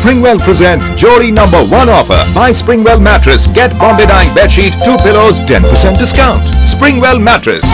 Springwell presents jury number one offer. Buy Springwell mattress, get Bombay dyeing bedsheet, two pillows, 10% discount. Springwell mattress.